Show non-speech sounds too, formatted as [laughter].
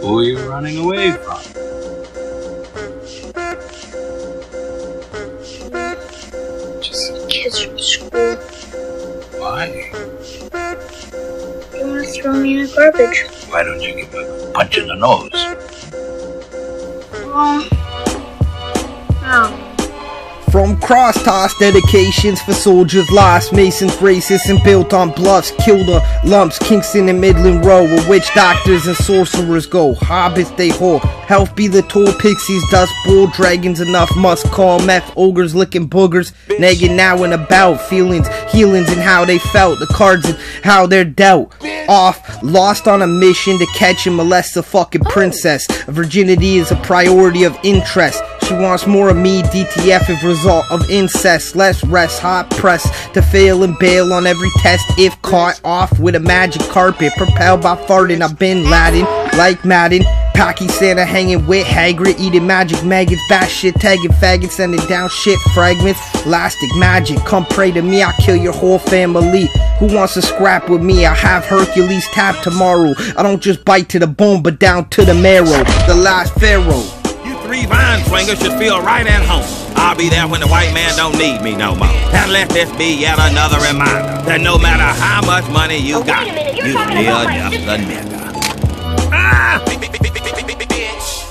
Who are you running away from? Just kids from school. Why? They want to throw me in the garbage. Why don't you give a punch in the nose? Oh. Oh. From cross-toss dedications for soldiers lost Masons racist and built on bluffs Killed lumps, Kingston and Midland Row Where witch doctors and sorcerers go. Hobbits they whore. Health be the tour pixies, dust bull, Dragons enough must call. Meth ogres licking boogers. Nagging now and about Feelings, healings and how they felt. The cards and how they're dealt. Off, lost on a mission to catch and molest a fucking oh. princess. Virginity is a priority of interest she wants more of me, DTF if result of incest. Less rest, hot press to fail and bail on every test if caught off with a magic carpet. Propelled by farting, I've been Latin, like Madden. Cocky Santa hanging with Hagrid, eating magic maggots, bash shit, tagging faggots, sending down shit fragments. Elastic magic, come pray to me, I'll kill your whole family. Who wants to scrap with me? I have Hercules tap tomorrow. I don't just bite to the bone, but down to the marrow. The last pharaoh three vine swingers should feel right at home. I'll be there when the white man don't need me no more. And let this be yet another reminder that no matter how much money you oh, got, you still just a nigga. Ah! [laughs]